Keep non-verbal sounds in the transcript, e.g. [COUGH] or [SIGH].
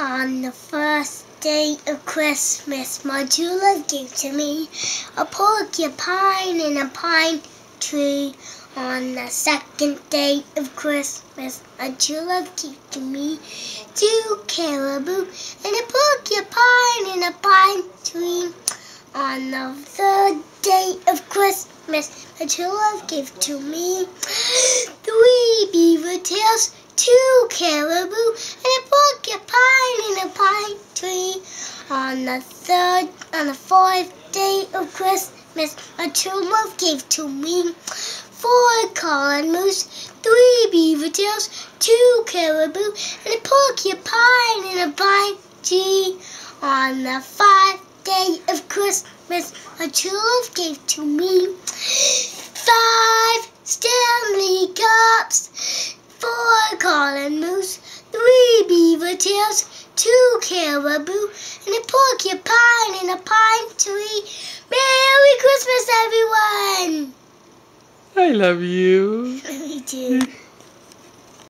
On the first day of Christmas, my love gave to me a porcupine and a pine tree. On the second day of Christmas, my love gave to me two caribou and a porcupine and a pine tree. On the third day of Christmas, my love gave to me [GASPS] three beaver tails, two caribou, tree. On the third, on the fourth day of Christmas, my true love gave to me four cornmouse, three beaver tails, two caribou, and a porcupine and a pine tree. On the fifth day of Christmas, my true love gave to me five Stanley cups, four cornmouse, three beaver tails, two caribou, and a porcupine and a pine tree. Merry Christmas, everyone! I love you. [LAUGHS] Me too.